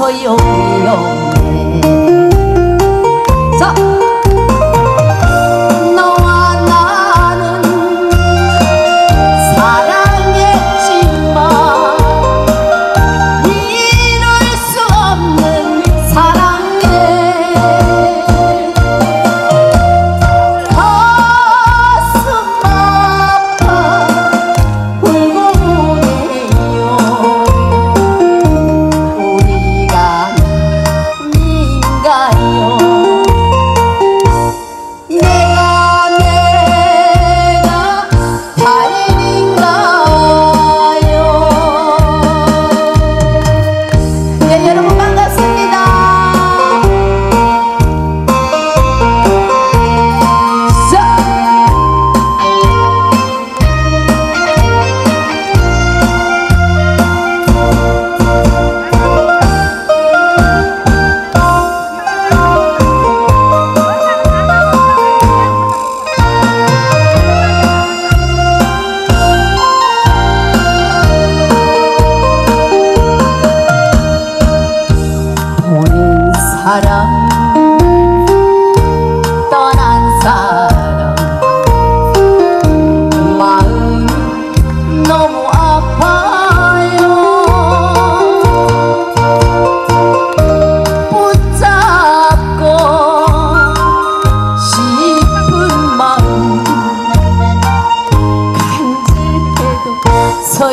我有没有？cài hoa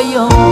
yo.